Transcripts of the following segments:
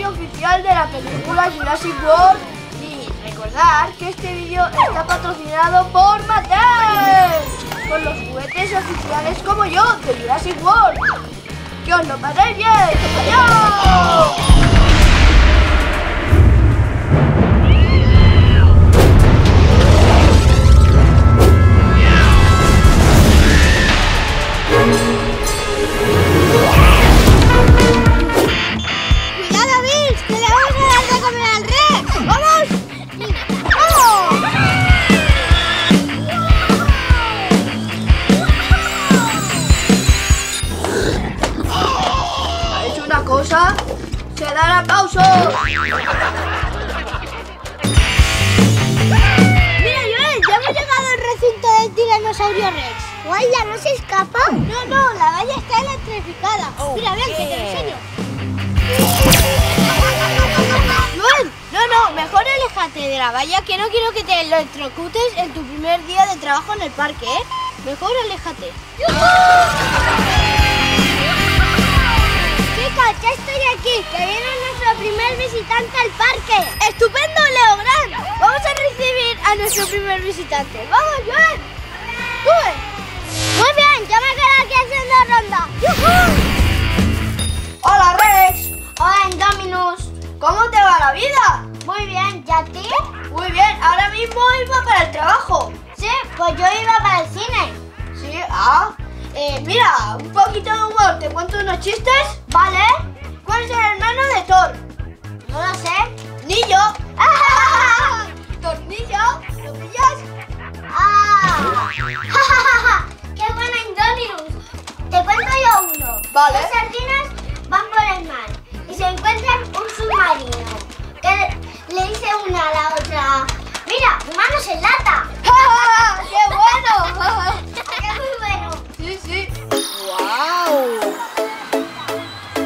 oficial de la película Jurassic World. Y recordar que este vídeo está patrocinado por Mattel, con los juguetes oficiales como yo de Jurassic World. ¡Que os lo paséis del tiranosaurio Rex. ¡Guaya, no se escapa! No, no, la valla está electrificada. Mira, vean que te lo enseño. No, no, mejor aléjate de la valla que no quiero que te electrocutes en tu primer día de trabajo en el parque, ¿eh? Mejor aléjate. Chicos, ya estoy aquí, que viene nuestro primer visitante al parque. ¡Estupendo, Leo Gran! Vamos a recibir a nuestro primer visitante. ¡Vamos, Joel! Muy bien, yo me quedo aquí haciendo ronda. ¡Hola, Rex! Hola, Indominus. ¿Cómo te va la vida? Muy bien, ¿y a ti? Muy bien, ahora mismo iba para el trabajo. Sí, pues yo iba para el cine. Sí, ah. Eh, mira, un poquito de humor. ¿Te cuento unos chistes? ¿Vale? ¿Cuál es el hermano de Thor? No lo sé. Nillo. Tornillo. ¿Lo pillas? ¡Qué buena Indominus! Te cuento yo uno. Vale. Dos sardinas van por el mar y se encuentran un submarino. Que le dice una a la otra, mira, manos en lata. ¡Qué bueno! ¡Qué muy bueno! sí, sí. ¡Wow!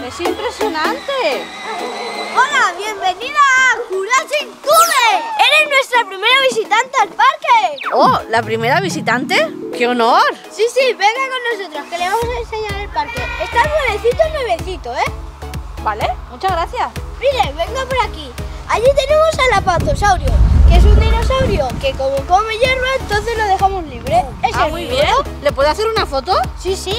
¡Es impresionante! Hola, bienvenida Jurassic Cube. Eres nuestra primera visitante al parque. ¡Oh! ¿La primera visitante? ¡Qué honor! Sí, sí, venga con nosotros, que le vamos a enseñar el parque. Está nuevecito, nuevecito, ¿eh? Vale, muchas gracias. Mire, venga por aquí. Allí tenemos al apatosaurio, que es un dinosaurio que como come hierba, entonces lo dejamos libre. Es Ah, muy bien. ¿Le puedo hacer una foto? Sí, sí.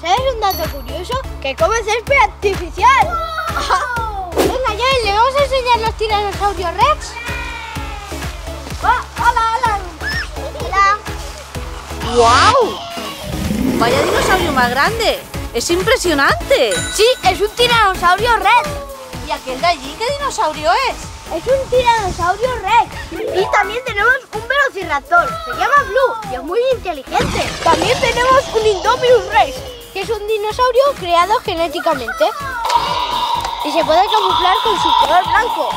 ¿Sabes un dato curioso? Que come césped artificial. Venga, ¿le vamos a enseñar los tiranosaurios Rex? Ah, hola, hola. Hola. ¡Wow! ¡Vaya dinosaurio más grande! ¡Es impresionante! Sí, es un tiranosaurio rex. ¿Y aquel de allí qué dinosaurio es? Es un tiranosaurio rex. Y también tenemos un velociraptor. Se llama Blue y es muy inteligente. También tenemos un Indominus Rex, que es un dinosaurio creado genéticamente. Y se puede camuflar con su color blanco.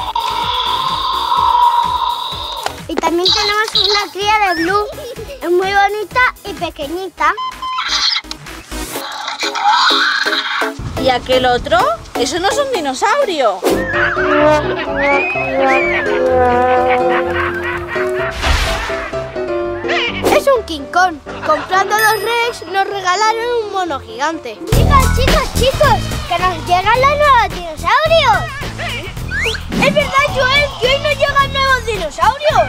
Y también tenemos una cría de Blue. Es muy bonita y pequeñita. ¿Y aquel otro? Eso no es un dinosaurio. Es un King Kong. Comprando los Rex nos regalaron un mono gigante. Chicos, chicos, chicos, que nos llegan los nuevos dinosaurios. Es verdad, Joel, que hoy nos llegan nuevos dinosaurios.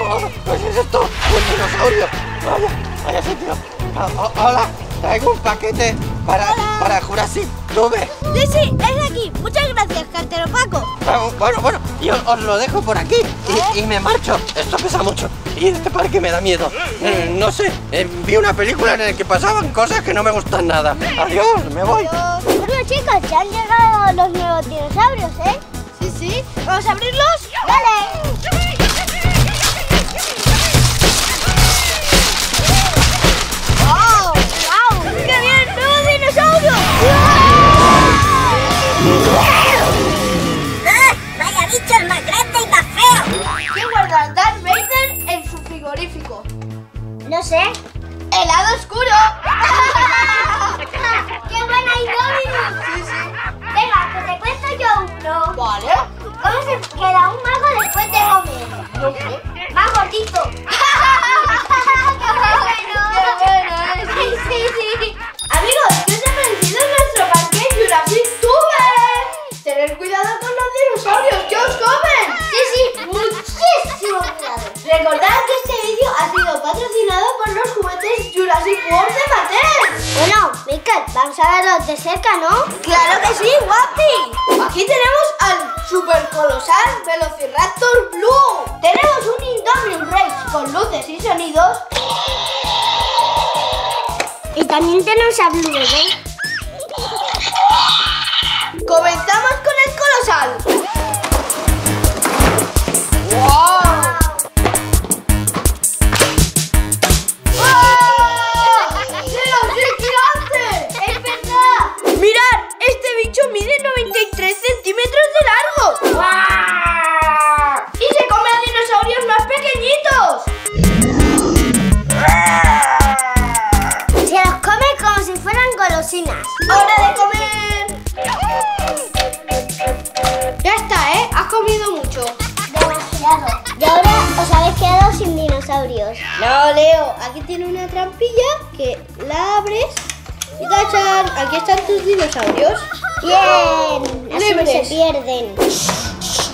Oh, ¿Qué es esto? ¡Un dinosaurio! ¡Vaya, vaya sitio! Oh, oh, hola, traigo un paquete para, para Jurassic Cube. Sí, sí, es aquí. Muchas gracias, cartero Paco. Ah, Bueno, bueno, yo os lo dejo por aquí y, y me marcho. Esto pesa mucho y este parque me da miedo. Eh, no sé, eh, vi una película en la que pasaban cosas que no me gustan nada. Adiós, me voy. Bueno, chicos, ya han llegado los nuevos dinosaurios, ¿eh? Sí, sí. ¿Vamos a abrirlos? ¡Vale! Vamos a verlos de cerca, ¿no? ¡Claro que sí, guapi! Aquí tenemos al super colosal Velociraptor Blue. Tenemos un Indominus Rex con luces y sonidos. Y también tenemos a Blue Bebé. Comenzamos con abres y tachan. Aquí están tus dinosaurios. Bien. Así no se pierden.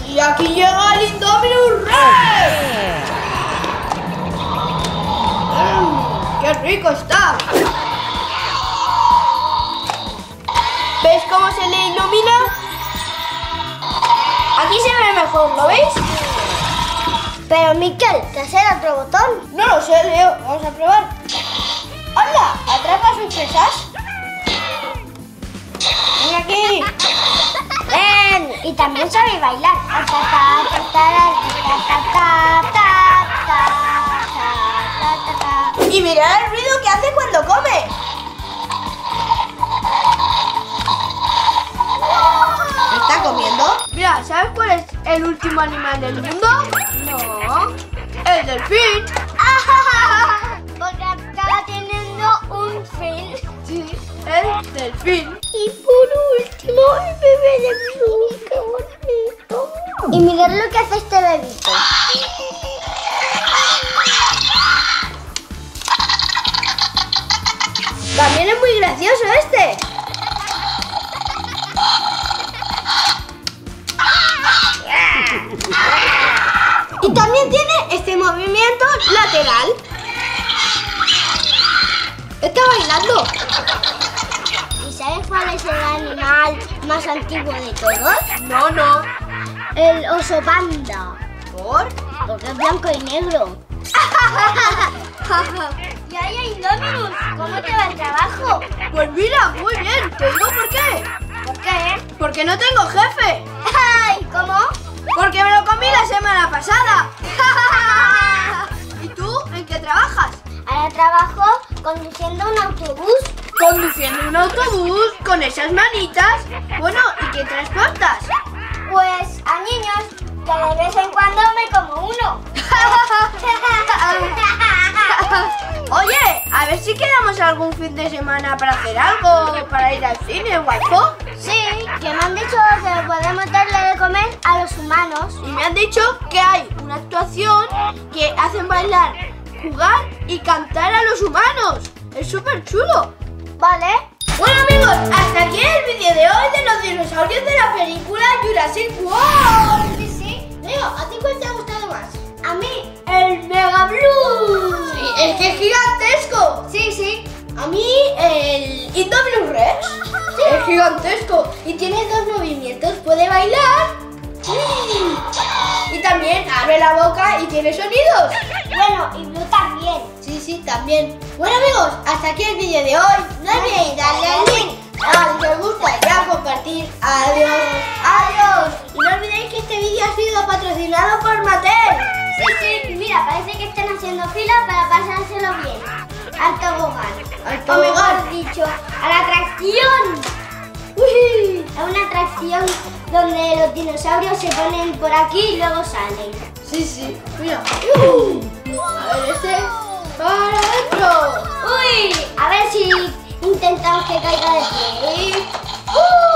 Y aquí llega el Indominus Rex. Mm, ¡Qué rico está! ¿Ves cómo se le ilumina? Aquí se ve mejor, ¿lo veis? Pero Miquel, ¿qué hacer otro botón? No lo sé, Leo. Vamos a probar. ¡Hala! atrapa sus presas. ¡Ven aquí! ¡Ven! Y también sabe bailar. Y mirad el ruido que hace cuando come. ¿Está comiendo? Mira, ¿sabes cuál es el último animal del mundo? No. El delfín. Delfín. Y por último, el bebé de Blue, qué bonito. Y mirad lo que hace este bebito. También es muy gracioso este. Y también tiene este movimiento lateral. Está bailando. ¿Y cuál es el animal más antiguo de todos? No, no. El oso panda. ¿Por? Porque es blanco y negro. y hay Indominus, ¿cómo te va el trabajo? Pues mira, muy bien. Te digo por qué. ¿Por qué? Porque no tengo jefe. ¡Ay! ¿Cómo? Porque me lo comí la semana pasada. ¿Y tú en qué trabajas? Ahora trabajo conduciendo un autobús. Conduciendo un autobús con esas manitas. Bueno, ¿y qué transportas? Pues a niños que de vez en cuando me como uno. Oye, a ver si quedamos algún fin de semana para hacer algo, para ir al cine o algo. sí, que me han dicho que podemos darle de comer a los humanos. Y me han dicho que hay una actuación que hacen bailar, jugar y cantar a los humanos. Es súper chulo. ¿Vale? Bueno amigos, hasta aquí el vídeo de hoy de los dinosaurios de la película Jurassic World. Sí, sí. Leo, ¿a ti cuál te ha gustado más? A mí, el Mega Blue. Sí, es que es gigantesco. Sí, sí. A mí el Indominus Rex es gigantesco y tiene dos movimientos, puede bailar y también abre la boca y tiene sonidos. Bueno, y. Sí, también. Bueno amigos, hasta aquí el vídeo de hoy. No olvidéis darle al link, a me gusta y a compartir. Adiós, adiós. Y no olvidéis que este vídeo ha sido patrocinado por Mattel. Sí, sí. Mira, parece que están haciendo fila para pasárselo bien. Al tobogán. Al O mejor dicho, a la atracción. Uy. A una atracción donde los dinosaurios se ponen por aquí y luego salen. Sí, sí, mira. Uh. A ver este. Para adentro. Uy, a ver si intentamos que caiga de pie. Uh.